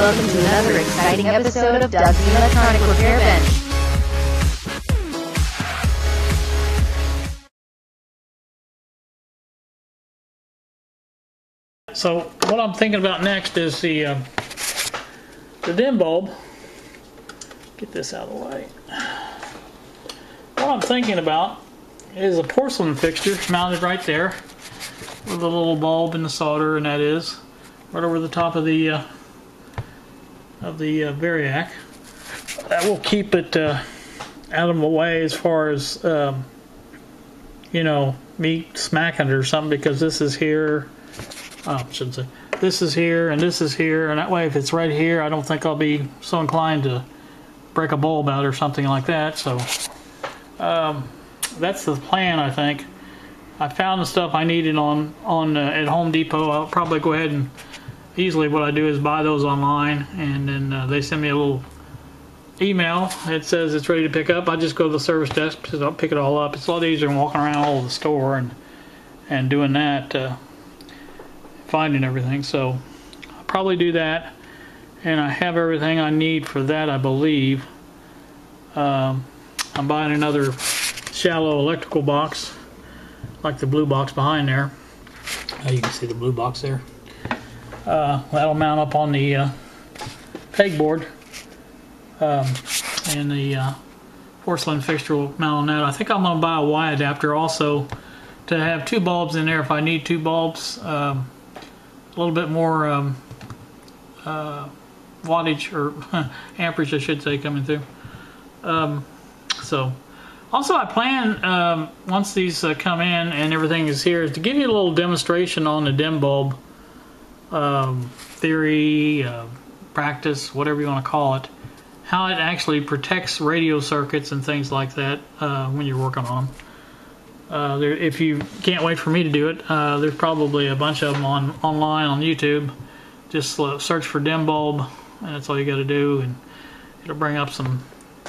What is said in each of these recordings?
welcome to another exciting episode of Doug's Electronic Repair Bench. So what I'm thinking about next is the uh, the dim bulb. Get this out of the way. What I'm thinking about is a porcelain fixture mounted right there with a little bulb in the solder, and that is right over the top of the uh, of the uh, Variac. That will keep it uh, out of the way as far as um, you know me smacking it or something because this is here oh, I shouldn't say. This is here and this is here, and that way, if it's right here, I don't think I'll be so inclined to break a bulb out or something like that. So um, that's the plan, I think. I found the stuff I needed on on uh, at Home Depot. I'll probably go ahead and easily what I do is buy those online, and then uh, they send me a little email. It says it's ready to pick up. I just go to the service desk, because I'll pick it all up. It's a lot easier than walking around all the store and and doing that. Uh, finding everything. So I'll probably do that. And I have everything I need for that, I believe. Um, I'm buying another shallow electrical box, like the blue box behind there. Uh, you can see the blue box there. Uh, that'll mount up on the uh, pegboard. Um, and the uh, porcelain fixture will mount on that. I think I'm going to buy a Y adapter also to have two bulbs in there if I need two bulbs. Um, a little bit more um, uh, wattage or amperage, I should say, coming through. Um, so, also I plan um, once these uh, come in and everything is here is to give you a little demonstration on the dim bulb um, theory, uh, practice, whatever you want to call it, how it actually protects radio circuits and things like that uh, when you're working on them. Uh, there, if you can't wait for me to do it, uh, there's probably a bunch of them on online on YouTube. Just search for dim bulb, and that's all you got to do, and it'll bring up some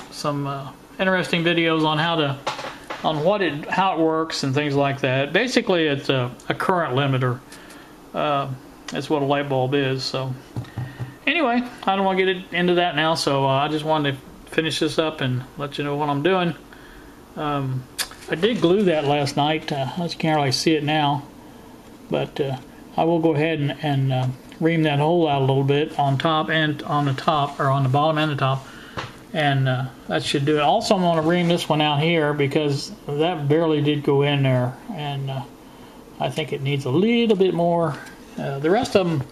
some uh, interesting videos on how to on what it how it works and things like that. Basically, it's a, a current limiter. Uh, that's what a light bulb is. So anyway, I don't want to get into that now. So uh, I just wanted to finish this up and let you know what I'm doing. Um, I did glue that last night. Uh, I can't really see it now, but uh, I will go ahead and, and uh, ream that hole out a little bit on top and on the top, or on the bottom and the top, and uh, that should do it. Also, I'm going to ream this one out here because that barely did go in there, and uh, I think it needs a little bit more. Uh, the rest of them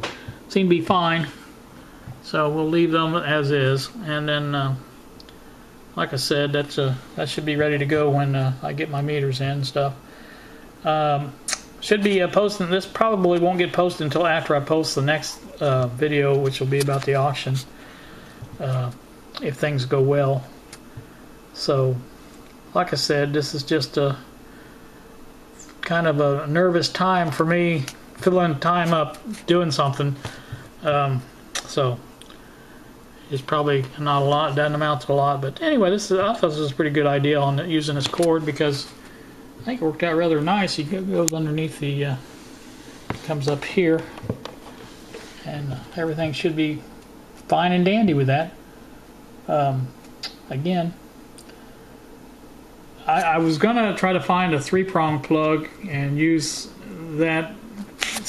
seem to be fine, so we'll leave them as is, and then like I said, that's a, that should be ready to go when uh, I get my meters in and stuff. Um, should be uh, posting, this probably won't get posted until after I post the next uh, video, which will be about the auction, uh, if things go well. So, like I said, this is just a kind of a nervous time for me, filling time up doing something. Um, so, it's probably not a lot, doesn't amount to a lot. But anyway, this is, I thought this was a pretty good idea on using this cord because I think it worked out rather nice. He goes underneath the, uh, comes up here, and uh, everything should be fine and dandy with that. Um, again, I, I was gonna try to find a three-prong plug and use that.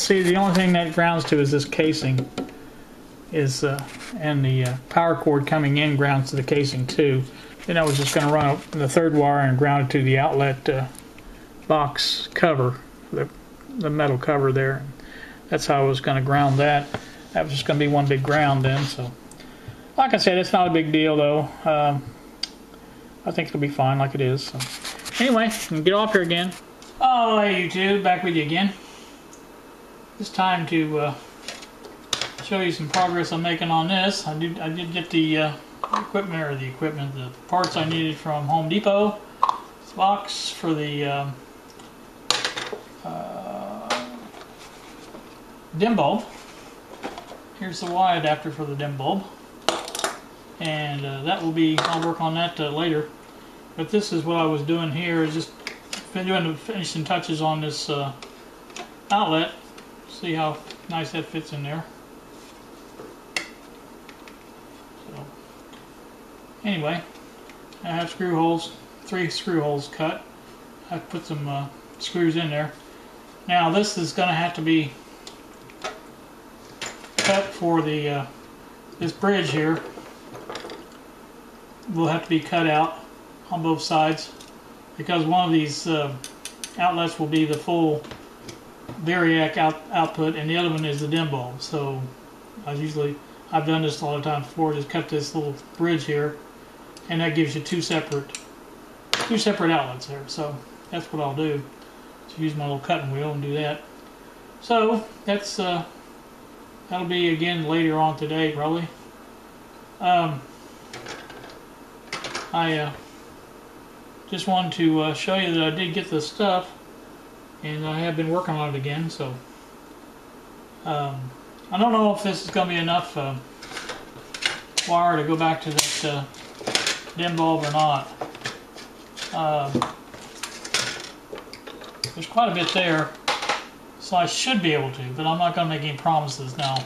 See, the only thing that grounds to is this casing is uh, and the uh, power cord coming in grounds to the casing too. Then I was just going to run the third wire and ground it to the outlet uh, box cover, the, the metal cover there. That's how I was going to ground that. That was just going to be one big ground then. So, like I said, it's not a big deal though. Um, I think it'll be fine like it is. So. Anyway, get off here again. Oh, hey YouTube, back with you again. It's time to uh, show you some progress I'm making on this. I did, I did get the uh, equipment, or the equipment, the parts I needed from Home Depot. This box for the um, uh, dim bulb. Here's the Y adapter for the dim bulb. And uh, that will be, I'll work on that uh, later. But this is what I was doing here, just been doing the finishing touches on this uh, outlet. See how nice that fits in there. So, anyway, I have screw holes, three screw holes cut. I put some uh, screws in there. Now this is going to have to be cut for the uh, this bridge here. Will have to be cut out on both sides because one of these uh, outlets will be the full Variac out, output and the other one is the dim bulb. So I usually I've done this a lot of times before. Just cut this little bridge here, and that gives you two separate two separate outlets there. So that's what I'll do. Just use my little cutting wheel and do that. So that's uh, that'll be again later on today probably. Um, I uh, just wanted to uh, show you that I did get this stuff, and I have been working on it again. So um, I don't know if this is going to be enough uh, wire to go back to that uh, dim bulb or not. Um, there's quite a bit there, so I should be able to, but I'm not going to make any promises now.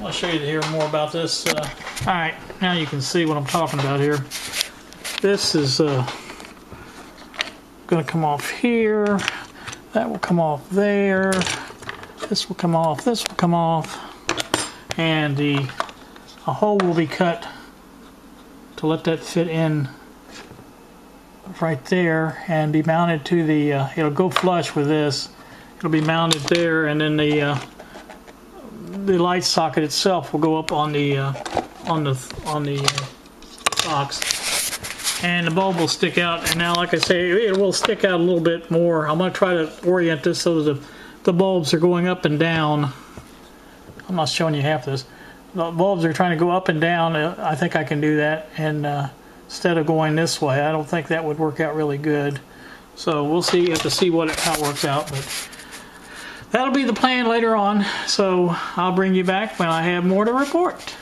I'll show you here more about this. Uh, all right, now you can see what I'm talking about here. This is uh, going to come off here. That will come off there. This will come off. This will come off. And the a hole will be cut to let that fit in right there and be mounted to the. Uh, it'll go flush with this. It'll be mounted there, and then the uh, the light socket itself will go up on the uh, on the on the uh, box, and the bulb will stick out. And now, like I say, it will stick out a little bit more. I'm going to try to orient this so that the, the bulbs are going up and down. I'm not showing you half this. The bulbs are trying to go up and down. Uh, I think I can do that, and uh, instead of going this way, I don't think that would work out really good. So we'll see. You have to see what it, how it works out, but. That'll be the plan later on, so I'll bring you back when I have more to report.